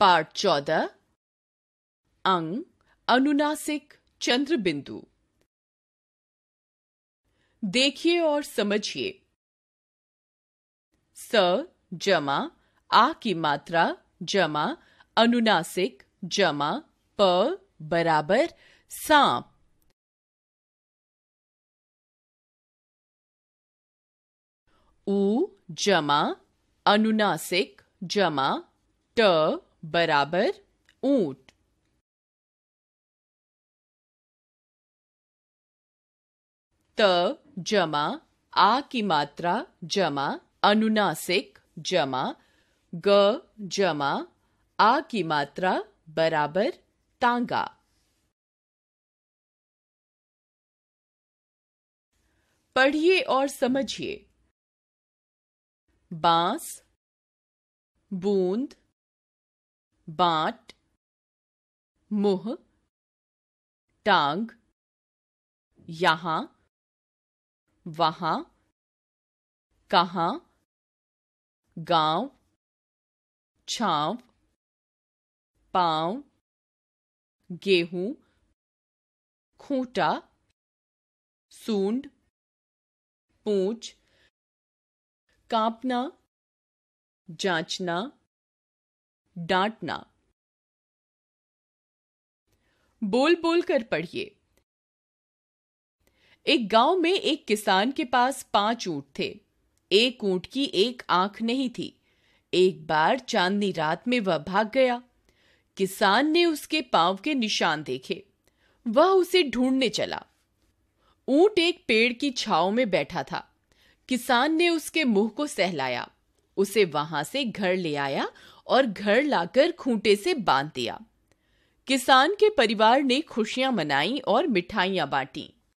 पाठ चौदह अंग, अनुनासिक चंद्र बिंदु देखिए और समझिए। स जमा, आ की मात्रा जमा, अनुनासिक जमा, प बराबर, सांप। उ जमा, अनुनासिक जमा, ट बराबर ऊँट। त जमा, आ की मात्रा जमा, अनुनासिक जमा, ग जमा, आ की मात्रा बराबर तांगा। पढ़िए और समझिए। बाँस, बूंद बाट, मुह, टांग, यहाँ, वहाँ, कहाँ, गाँव, छांव, पाँव, गेहूँ, खूंटा, सूंड, पूंछ, कांपना, जांचना डांटना। बोल बोल कर पढ़िए। एक गाँव में एक किसान के पास पाँच ऊँट थे। एक ऊँट की एक आँख नहीं थी। एक बार चांदनी रात में वह भाग गया। किसान ने उसके पाँव के निशान देखे। वह उसे ढूँढने चला। ऊँट एक पेड़ की छाव में बैठा था। किसान ने उसके मुँह को सहलाया। उसे वहाँ से घर ले आया और घर लाकर खूंटे से बाँध दिया। किसान के परिवार ने खुशियाँ मनाई और मिठाइयाँ बांटी।